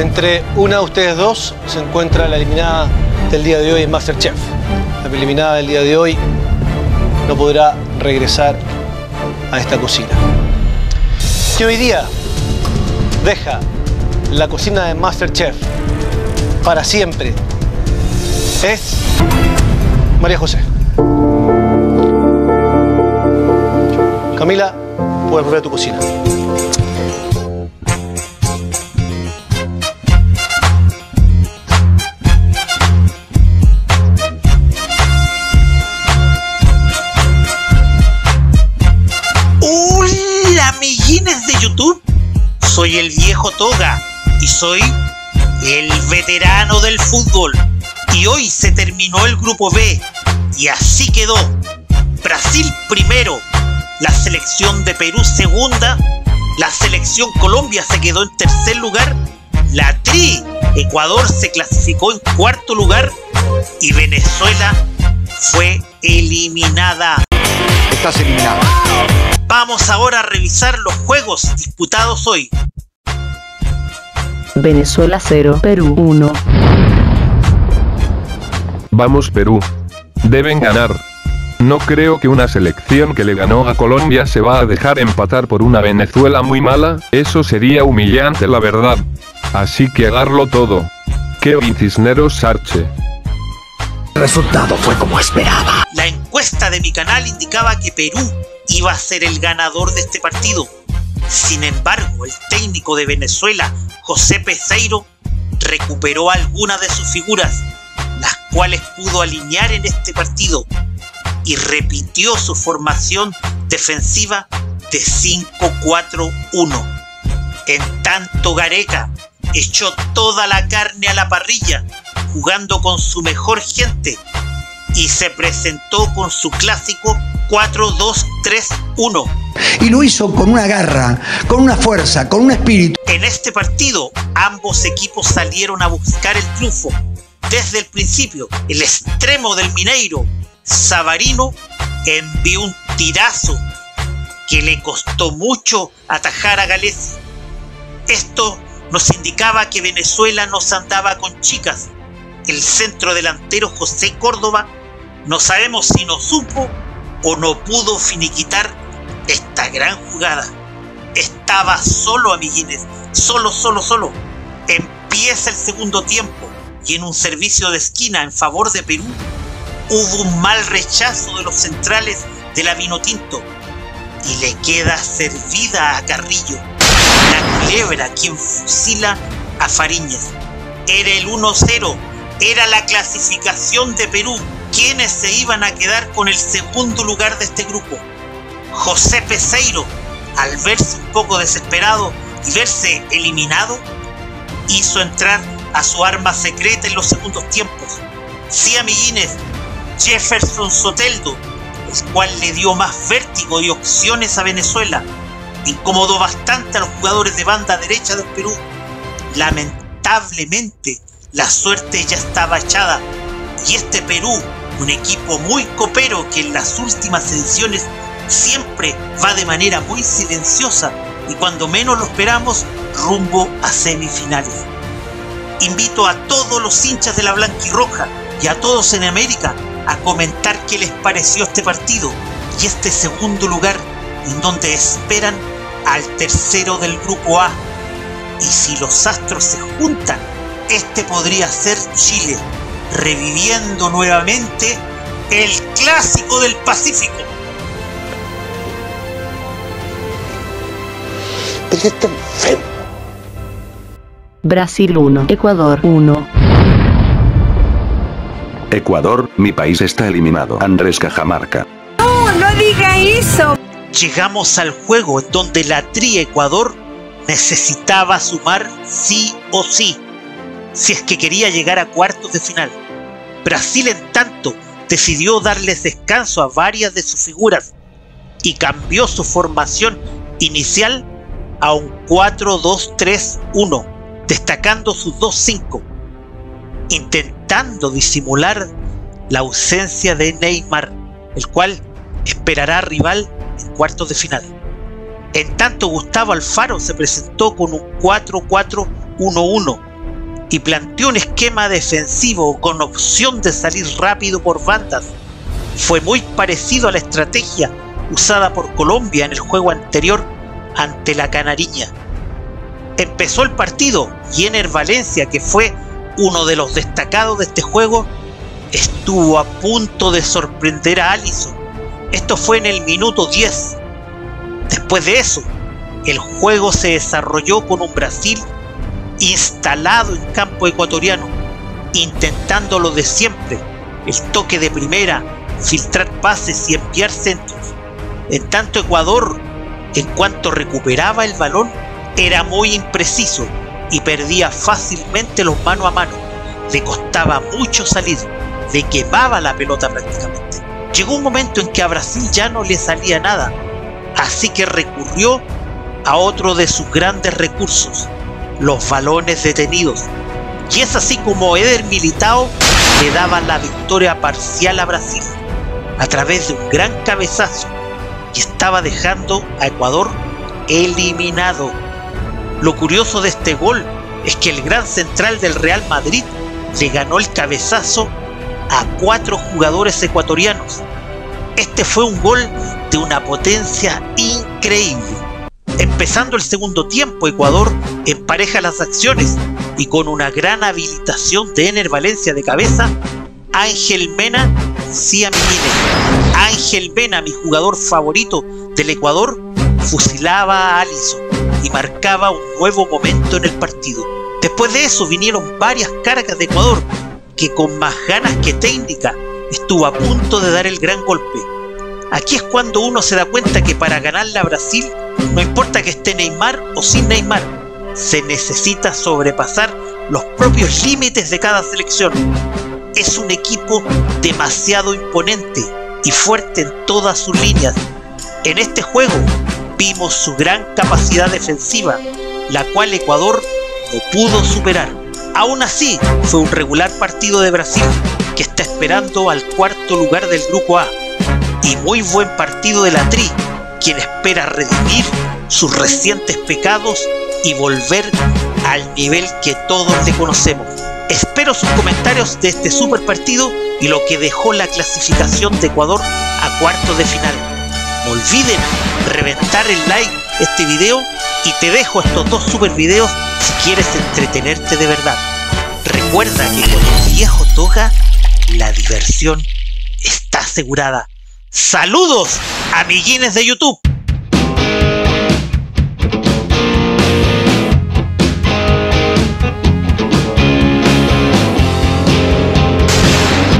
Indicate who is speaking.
Speaker 1: Entre una de ustedes dos se encuentra la eliminada del día de hoy en Masterchef. La eliminada del día de hoy no podrá regresar a esta cocina. Y hoy día deja la cocina de Masterchef para siempre es María José. Camila, puedes volver a tu cocina.
Speaker 2: Toga y soy el veterano del fútbol. Y hoy se terminó el grupo B y así quedó. Brasil primero, la selección de Perú segunda, la selección Colombia se quedó en tercer lugar, la Tri Ecuador se clasificó en cuarto lugar y Venezuela fue eliminada.
Speaker 3: Estás eliminado.
Speaker 2: Vamos ahora a revisar los juegos disputados hoy.
Speaker 4: Venezuela 0, Perú 1.
Speaker 5: Vamos Perú. Deben ganar. No creo que una selección que le ganó a Colombia se va a dejar empatar por una Venezuela muy mala, eso sería humillante la verdad. Así que agarlo todo. Kevin Cisneros Sarche.
Speaker 3: El resultado fue como esperaba.
Speaker 2: La encuesta de mi canal indicaba que Perú iba a ser el ganador de este partido. Sin embargo, el técnico de Venezuela, José Peseiro, recuperó algunas de sus figuras, las cuales pudo alinear en este partido, y repitió su formación defensiva de 5-4-1. En tanto, Gareca echó toda la carne a la parrilla, jugando con su mejor gente, y se presentó con su clásico 4-2-3-1.
Speaker 3: Y lo hizo con una garra, con una fuerza, con un espíritu.
Speaker 2: En este partido, ambos equipos salieron a buscar el triunfo. Desde el principio, el extremo del Mineiro, Savarino, envió un tirazo que le costó mucho atajar a Galesi. Esto nos indicaba que Venezuela nos andaba con chicas. El centro delantero José Córdoba, no sabemos si no supo o no pudo finiquitar esta gran jugada. Estaba solo, amiguines, solo, solo, solo. Empieza el segundo tiempo y en un servicio de esquina en favor de Perú hubo un mal rechazo de los centrales de la Vinotinto y le queda servida a Carrillo, la culebra quien fusila a Fariñez. Era el 1-0, era la clasificación de Perú, quienes se iban a quedar con el segundo lugar de este grupo. José Peseiro, al verse un poco desesperado y verse eliminado, hizo entrar a su arma secreta en los segundos tiempos. Sí, amiguines, Jefferson Soteldo, el cual le dio más vértigo y opciones a Venezuela. Incomodó bastante a los jugadores de banda derecha del Perú. Lamentablemente, la suerte ya estaba echada y este Perú, un equipo muy copero que en las últimas ediciones siempre va de manera muy silenciosa y cuando menos lo esperamos, rumbo a semifinales. Invito a todos los hinchas de la Blanquirroja y a todos en América a comentar qué les pareció este partido y este segundo lugar en donde esperan al tercero del grupo A. Y si los astros se juntan, este podría ser Chile, reviviendo nuevamente el clásico del Pacífico.
Speaker 3: Este.
Speaker 4: Brasil 1, Ecuador 1.
Speaker 6: Ecuador, mi país está eliminado. Andrés Cajamarca.
Speaker 7: No, no diga eso.
Speaker 2: Llegamos al juego en donde la Tri Ecuador necesitaba sumar sí o sí, si es que quería llegar a cuartos de final. Brasil, en tanto, decidió darles descanso a varias de sus figuras y cambió su formación inicial a un 4-2-3-1, destacando sus 2-5, intentando disimular la ausencia de Neymar, el cual esperará rival en cuartos de final. En tanto, Gustavo Alfaro se presentó con un 4-4-1-1, y planteó un esquema defensivo con opción de salir rápido por bandas. Fue muy parecido a la estrategia usada por Colombia en el juego anterior ante la Canariña. Empezó el partido y Ener Valencia, que fue uno de los destacados de este juego, estuvo a punto de sorprender a Allison. Esto fue en el minuto 10. Después de eso, el juego se desarrolló con un Brasil instalado en campo ecuatoriano, intentando lo de siempre, el toque de primera, filtrar pases y enviar centros. En tanto Ecuador, en cuanto recuperaba el balón, era muy impreciso y perdía fácilmente los mano a mano. Le costaba mucho salir, le quemaba la pelota prácticamente. Llegó un momento en que a Brasil ya no le salía nada, así que recurrió a otro de sus grandes recursos, los balones detenidos. Y es así como Eder Militao le daba la victoria parcial a Brasil a través de un gran cabezazo y estaba dejando a Ecuador eliminado. Lo curioso de este gol es que el gran central del Real Madrid le ganó el cabezazo a cuatro jugadores ecuatorianos. Este fue un gol de una potencia increíble. Empezando el segundo tiempo, Ecuador empareja las acciones y con una gran habilitación de Ener Valencia de cabeza, Ángel Mena sí a Ángel Mena, mi jugador favorito del Ecuador, fusilaba a Allison y marcaba un nuevo momento en el partido. Después de eso vinieron varias cargas de Ecuador, que con más ganas que técnica estuvo a punto de dar el gran golpe. Aquí es cuando uno se da cuenta que para ganarle a Brasil no importa que esté Neymar o sin Neymar, se necesita sobrepasar los propios límites de cada selección. Es un equipo demasiado imponente y fuerte en todas sus líneas. En este juego vimos su gran capacidad defensiva, la cual Ecuador no pudo superar. Aún así, fue un regular partido de Brasil, que está esperando al cuarto lugar del Grupo A. Y muy buen partido de la Tri, quien espera redimir sus recientes pecados y volver al nivel que todos le conocemos. Espero sus comentarios de este super partido y lo que dejó la clasificación de Ecuador a cuartos de final. No olviden reventar el like este video y te dejo estos dos super videos si quieres entretenerte de verdad. Recuerda que con el viejo toga la diversión está asegurada. Saludos, amiguines de YouTube.